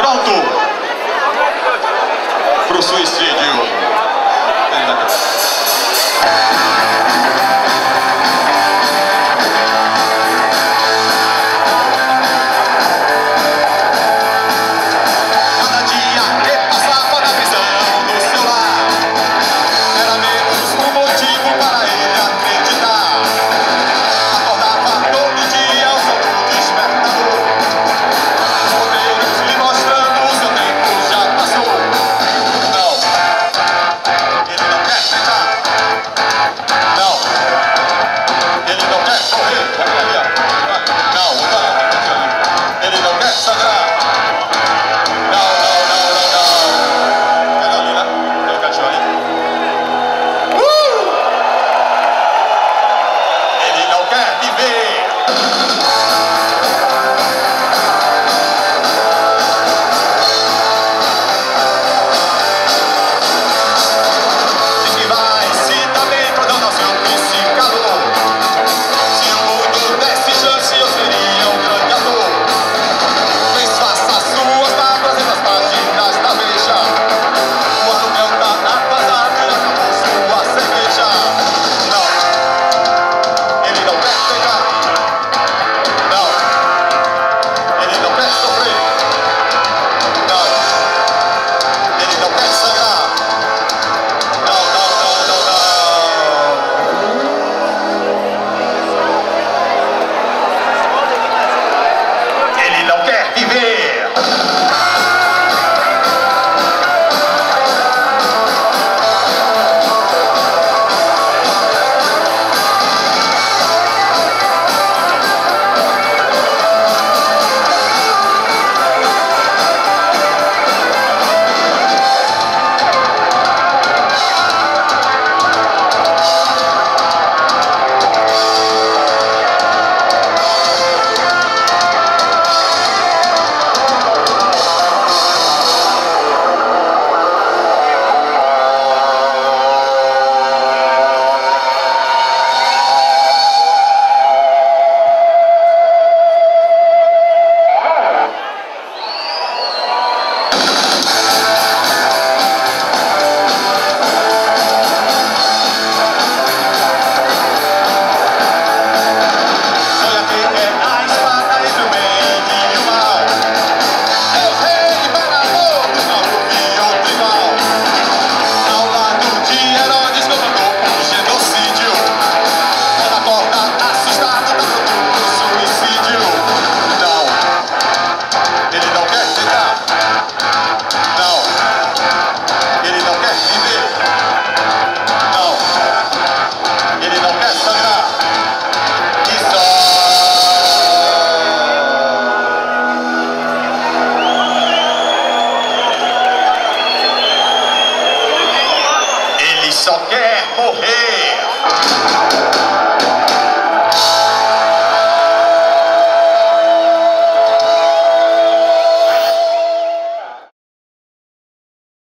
Pronto só quer morrer.